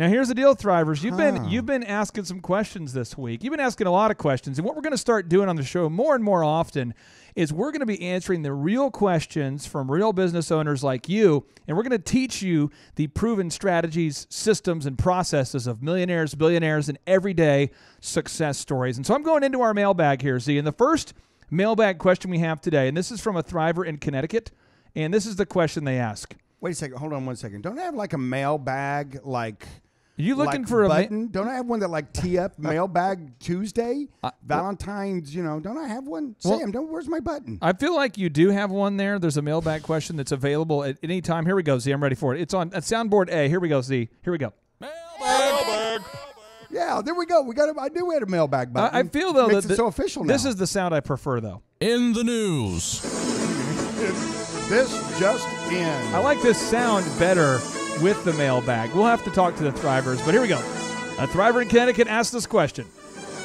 Now here's the deal, Thrivers. You've been you've been asking some questions this week. You've been asking a lot of questions, and what we're going to start doing on the show more and more often is we're going to be answering the real questions from real business owners like you, and we're going to teach you the proven strategies, systems, and processes of millionaires, billionaires, and everyday success stories. And so I'm going into our mailbag here, Z. And the first mailbag question we have today, and this is from a Thriver in Connecticut, and this is the question they ask. Wait a second. Hold on one second. Don't I have like a mailbag like? Are you looking like for a ma- button? don't I have one that like tee up mailbag Tuesday, Uh, Valentine's? You know, don't I have one? Well- Sam, don't. Where's my button? I feel like you do have one there. There's a mailbag question that's available at any time. Here we go, Z. I'm ready for it. It's on at soundboard A. Here we go, Z. Here we go. Mailbag. Yeah, there we go. We got. A, I knew we had a mailbag button. I, I feel though Makes that it so official now. This is the sound I prefer though. In the news. this just in. I like this sound better with the mailbag. We'll have to talk to the Thrivers, but here we go. A Thriver in Connecticut asked this question.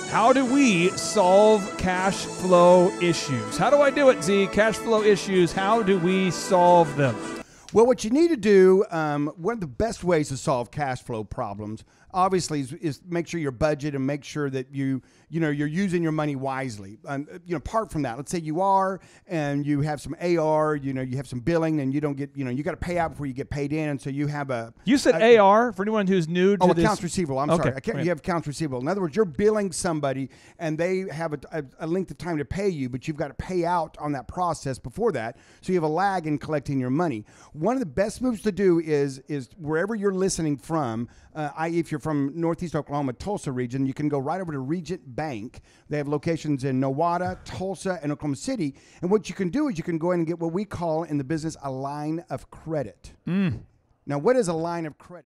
How do we solve cash flow issues? How do I do it, Z? Cash flow issues, how do we solve them? Well, what you need to do, um, one of the best ways to solve cash flow problems, obviously, is, is make sure your budget and make sure that you, you know, you're using your money wisely. Um, you know, apart from that, let's say you are and you have some AR, you know, you have some billing, and you don't get, you know, you got to pay out before you get paid in, and so you have a. You said a- AR for anyone who's new to Oh, this. accounts receivable. I'm Okay, sorry. You have accounts receivable. In other words, you're billing somebody and they have a, a, a length of time to pay you, but you've got to pay out on that process before that. So you have a lag in collecting your money. One of the best moves to do is is wherever you're listening from. Uh, I, if you're from Northeast Oklahoma, Tulsa region, you can go right over to Regent Bank. They have locations in Nowata, Tulsa, and Oklahoma City. And what you can do is you can go in and get what we call in the business a line of credit. Now, what is a line of credit?